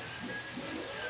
何?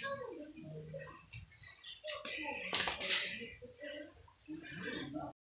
そうなんです。